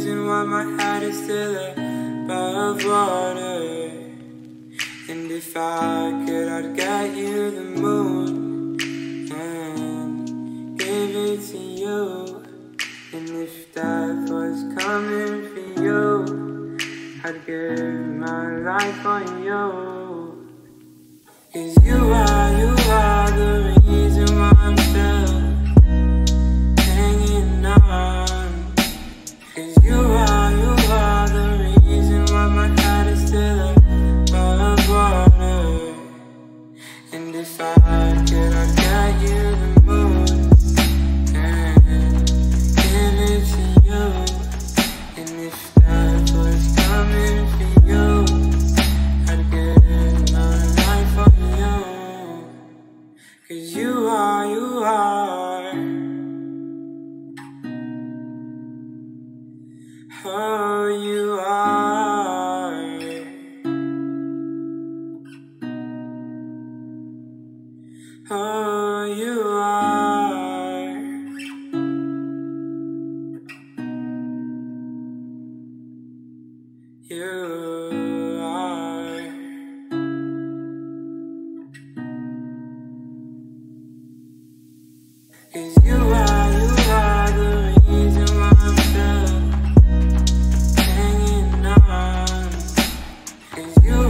reason why my head is still above water. And if I could, I'd get you the moon and give it to you. And if death was coming for you, I'd give my life for you. Cause you are, you If I could I'd get you the moon? And then it's you. And if that was coming for you, I'd give my life for you. Cause you are, you are. Oh, you Oh, you are. You are. Cause you are, you are the reason why I'm still hanging on. Cause you